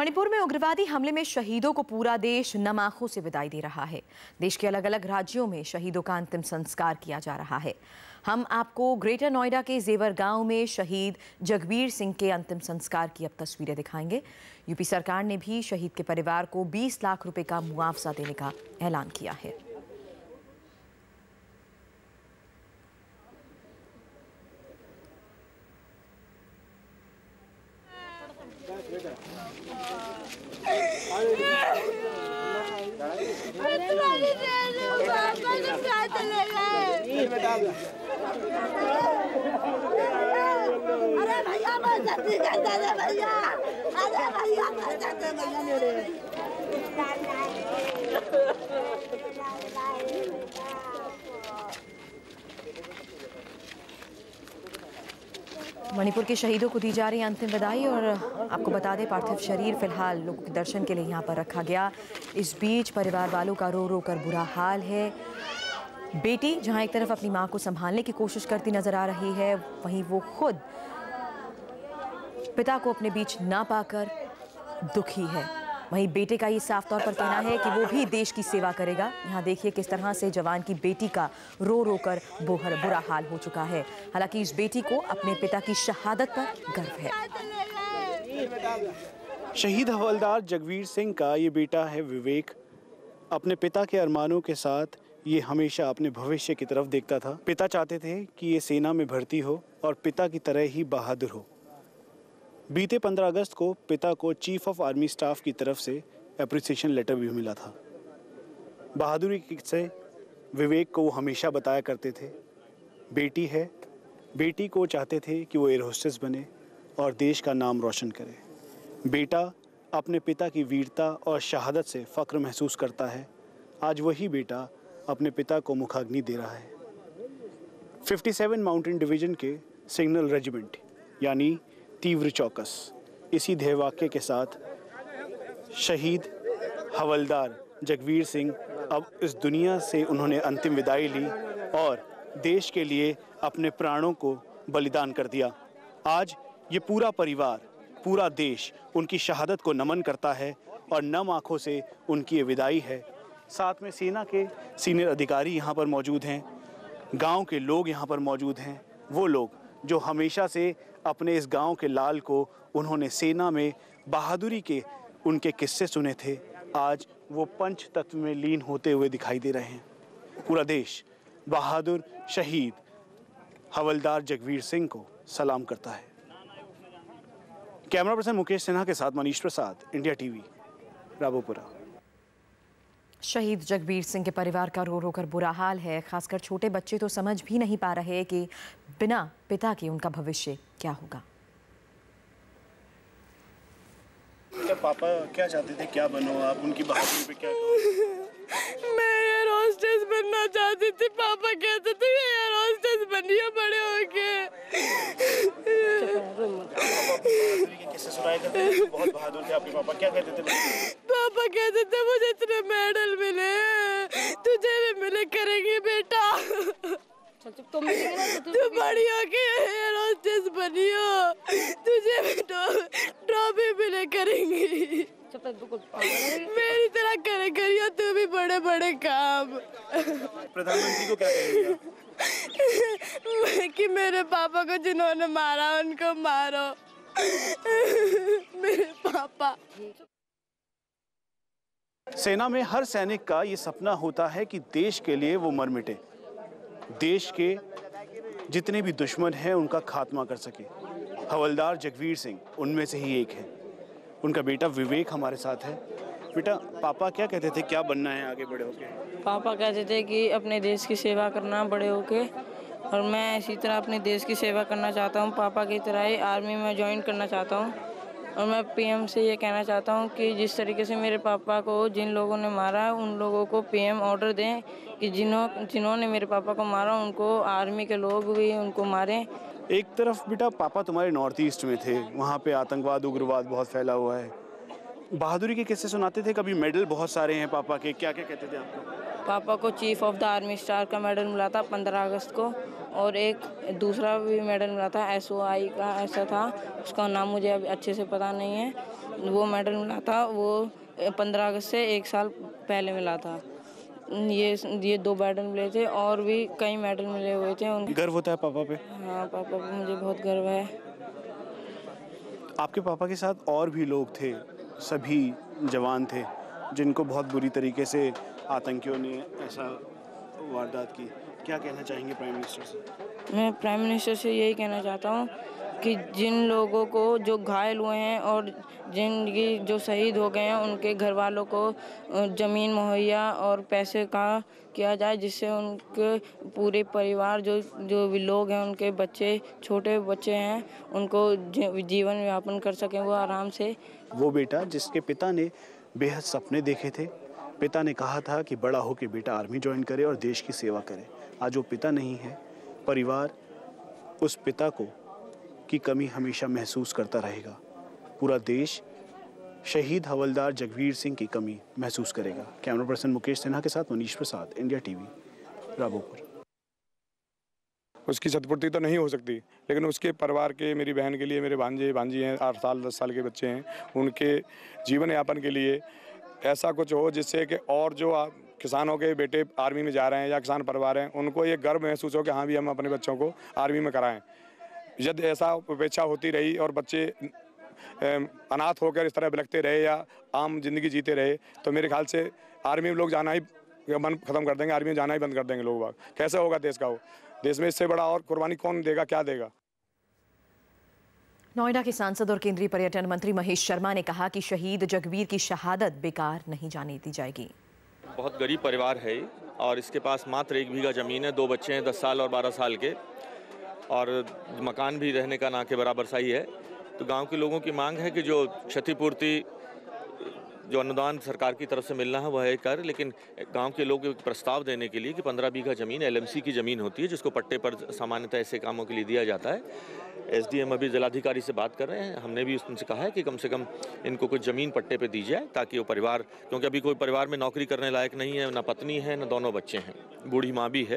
मणिपुर में उग्रवादी हमले में शहीदों को पूरा देश नमाखों से विदाई दे रहा है। देश के अलग अलग राज्यों में शहीदों का अंतिम संस्कार किया जा रहा है। हम आपको ग्रेटर नोएडा के जेवर गाँव में शहीद जगबीर सिंह के अंतिम संस्कार की अब तस्वीरें दिखाएँगे। यूपी सरकार ने भी शहीद के परिवार को 20 लाख रुपए का मुआवजा देने का ऐलान किया है। अरे भैया मैं जल्दी कर दे रे भैया अरे भैया मैं जल्दी भैया मेरे मणिपुर के शहीदों को दी जा रही अंतिम विदाई और आपको बता दें, पार्थिव शरीर फ़िलहाल लोगों के दर्शन के लिए यहाँ पर रखा गया। इस बीच परिवार वालों का रो रो कर बुरा हाल है। बेटी, जहाँ एक तरफ़ अपनी माँ को संभालने की कोशिश करती नज़र आ रही है, वहीं वो खुद पिता को अपने बीच ना पाकर दुखी है। वहीं बेटे का ये साफ़ तौर पर कहना है कि वो भी देश की सेवा करेगा। यहाँ देखिए किस तरह से जवान की बेटी का रो रो कर बोहर बुरा हाल हो चुका है। हालाँकि इस बेटी को अपने पिता की शहादत पर गर्व है। शहीद हवलदार जगवीर सिंह का ये बेटा है विवेक। अपने पिता के अरमानों के साथ ये हमेशा अपने भविष्य की तरफ़ देखता था। पिता चाहते थे कि ये सेना में भर्ती हो और पिता की तरह ही बहादुर हो। बीते 15 अगस्त को पिता को चीफ ऑफ़ आर्मी स्टाफ की तरफ़ से अप्रिसिएशन लेटर भी मिला था। बहादुरी से विवेक को वो हमेशा बताया करते थे। बेटी है। बेटी को चाहते थे कि वो एयर होस्टेस बने और देश का नाम रोशन करे। बेटा अपने पिता की वीरता और शहादत से फ़ख्र महसूस करता है। आज वही बेटा अपने पिता को मुखाग्नि दे रहा है। 57 माउंटेन डिवीज़न के सिग्नल रेजिमेंट यानी तीव्र चौकस। इसी ध्येयवाक्य के साथ शहीद हवलदार जगवीर सिंह अब इस दुनिया से उन्होंने अंतिम विदाई ली और देश के लिए अपने प्राणों को बलिदान कर दिया। आज ये पूरा परिवार, पूरा देश उनकी शहादत को नमन करता है और नम आँखों से उनकी ये विदाई है। साथ में सेना के सीनियर अधिकारी यहाँ पर मौजूद हैं। गाँव के लोग यहाँ पर मौजूद हैं। वो लोग जो हमेशा से अपने इस गाँव के लाल को उन्होंने सेना में बहादुरी के उनके किस्से सुने थे। आज वो पंच तत्व में लीन होते हुए दिखाई दे रहे हैं। पूरा देश बहादुर शहीद हवलदार जगवीर सिंह को सलाम करता है। कैमरा पर्सन मुकेश सिन्हा के साथ मनीष प्रसाद, इंडिया टीवी राबोपुरा शहीद जगबीर सिंह के परिवार का रो रो कर बुरा हाल है। खासकर छोटे बच्चे तो समझ भी नहीं पा रहे कि बिना पिता के उनका भविष्य क्या होगा? क्या पापा क्या चाहते थे? क्या बनो आप? उनकी बहादुरी पे क्या मैं एयर होस्टेस बनना चाहती थी। पापा कहते थे एयर होस्टेस बनिए बड़े होके। बहादुरी के किस्से सुनाए करते थे बहुत बहादुर थे आपके पापा। क्या कहते थे पापा कहते थे मुझे इतने मेडल मिले तुझे भी मिले करेंगे बेटा तू बड़ी होके एयर होस्टेस बनियो तुझे भी ट्रॉफी मिले करेंगी। मेरी तरह करे करियो तू भी बड़े बड़े काम। प्रधानमंत्री को क्या कहेंगे कि मेरे पापा को जिन्होंने मारा उनको मारो। मेरे पापा। सेना में हर सैनिक का ये सपना होता है कि देश के लिए वो मर मिटे। देश के जितने भी दुश्मन हैं, उनका खात्मा कर सके। हवलदार जगवीर सिंह, उनमें से ही एक है। उनका बेटा विवेक हमारे साथ है। बेटा, पापा क्या कहते थे? क्या बनना है आगे बड़े होके? पापा कहते थे कि अपने देश की सेवा करना बड़े होके, और मैं इसी तरह अपने देश की सेवा करना चाहता हूँ। पापा की तरह ही आर्मी में ज्वाइन करना चाहता हूँ। और मैं पीएम से ये कहना चाहता हूँ कि जिस तरीके से मेरे पापा को जिन लोगों ने मारा है उन लोगों को पीएम ऑर्डर दें कि जिन्हों जिन्होंने मेरे पापा को मारा उनको आर्मी के लोग भी उनको मारें। एक तरफ़ बेटा पापा तुम्हारे नॉर्थ ईस्ट में थे वहाँ पे आतंकवाद उग्रवाद बहुत फैला हुआ है। बहादुरी के किस्से सुनाते थे कभी मेडल बहुत सारे हैं पापा के क्या क्या कहते थे आपको पापा को chief of the army star का मेडल मिला था पंद्रह अगस्त को। और एक दूसरा भी मेडल मिला था एसओआई का ऐसा था उसका नाम मुझे अभी अच्छे से पता नहीं है। वो मेडल मिला था वो पंद्रह अगस्त से एक साल पहले मिला था। ये ये दो मेडल मिले थे और भी कई मेडल मिले हुए थे उन गर्व होता है पापा पे? हाँ पापा पे मुझे बहुत गर्व है। आपके पापा के साथ और भी लोग थे सभी जवान थे जिनको बहुत बुरी तरीके से आतंकियों ने ऐसा वारदात की। क्या कहना चाहेंगे प्राइम मिनिस्टर से? मैं प्राइम मिनिस्टर से यही कहना चाहता हूँ कि जिन लोगों को जो घायल हुए हैं और जिनकी जो शहीद हो गए हैं उनके घर वालों को ज़मीन मुहैया और पैसे का किया जाए जिससे उनके पूरे परिवार जो जो भी लोग हैं उनके बच्चे छोटे बच्चे हैं उनको जीवन यापन कर सकें वो आराम से। वो बेटा जिसके पिता ने बेहद सपने देखे थे पिता ने कहा था कि बड़ा होकर बेटा आर्मी ज्वाइन करे और देश की सेवा करे। आज वो पिता नहीं है। परिवार उस पिता को की कमी हमेशा महसूस करता रहेगा। पूरा देश शहीद हवलदार जगवीर सिंह की कमी महसूस करेगा। कैमरा पर्सन मुकेश सिन्हा के साथ मनीष प्रसाद, इंडिया टीवी, राबोपुर। उसकी सतपूर्ति तो नहीं हो सकती, लेकिन उसके परिवार के, मेरी बहन के लिए, मेरे भांजे, भांजी हैं, आठ साल, दस साल के बच्चे हैं। उनके जीवन यापन के लिए ऐसा कुछ हो जिससे कि और जो आ- किसानों के बेटे आर्मी में जा रहे हैं या किसान परिवार हैं, उनको ये गर्व महसूस हो कि हाँ भी हम अपने बच्चों को आर्मी में कराएँ। यदि ऐसा उपेक्षा होती रही और बच्चे अनाथ होकर इस तरह बिलखते रहे या आम ज़िंदगी जीते रहे तो मेरे ख्याल से आर्मी में लोग जाना ही मन खत्म कर देंगे, आर्मी में जाना ही बंद कर देंगे लोग बाग। कैसे होगा देश का वो? देश में इससे बड़ा और कुर्बानी कौन देगा, क्या देगा? नोएडा के सांसद और केंद्रीय पर्यटन मंत्री महेश शर्मा ने कहा कि शहीद जगवीर की शहादत बेकार नहीं जाने दी जाएगी। बहुत गरीब परिवार है और इसके पास मात्र एक बीघा ज़मीन है, दो बच्चे हैं, दस साल और बारह साल के, और मकान भी रहने का ना के बराबर सा ही। तो गाँव के लोगों की मांग है कि जो क्षतिपूर्ति, जो अनुदान सरकार की तरफ़ से मिलना है, वह है कर, लेकिन गाँव के लोग प्रस्ताव देने के लिए कि पंद्रह बीघा ज़मीन, एलएमसी की ज़मीन होती है, जिसको पट्टे पर सामान्यतः ऐसे कामों के लिए दिया जाता है एसडीएम अभी जिलाधिकारी से बात कर रहे हैं। हमने भी उनसे कहा है कि कम से कम इनको कुछ ज़मीन पट्टे पे दी जाए ताकि वो परिवार, क्योंकि अभी कोई परिवार में नौकरी करने लायक नहीं है, ना पत्नी है, ना दोनों बच्चे हैं। बूढ़ी माँ भी है।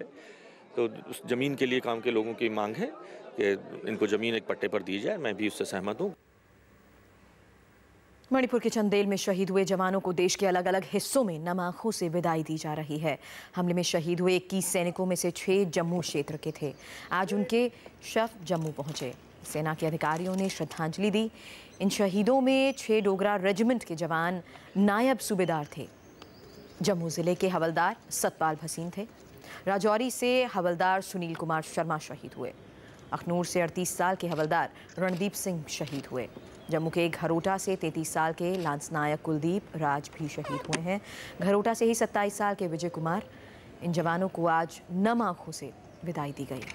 तो उस ज़मीन के लिए काम के लोगों की मांग है कि इनको ज़मीन एक पट्टे पर दी जाए। मैं भी उससे सहमत हूँ। मणिपुर के चंदेल में शहीद हुए जवानों को देश के अलग अलग हिस्सों में नम आँखों से विदाई दी जा रही है। हमले में शहीद हुए 21 सैनिकों में से छह जम्मू क्षेत्र के थे। आज उनके शव जम्मू पहुँचे। सेना के अधिकारियों ने श्रद्धांजलि दी। इन शहीदों में छह डोगरा रेजिमेंट के जवान नायब सूबेदार थे। जम्मू ज़िले के हवलदार सतपाल भसीन थे। राजौरी से हवलदार सुनील कुमार शर्मा शहीद हुए। अखनूर से 38 साल के हवलदार रणदीप सिंह शहीद हुए। जम्मू के घरोटा से 33 साल के लांस नायक कुलदीप राज भी शहीद हुए हैं। घरोटा से ही 27 साल के विजय कुमार। इन जवानों को आज नम आँखों से विदाई दी गई।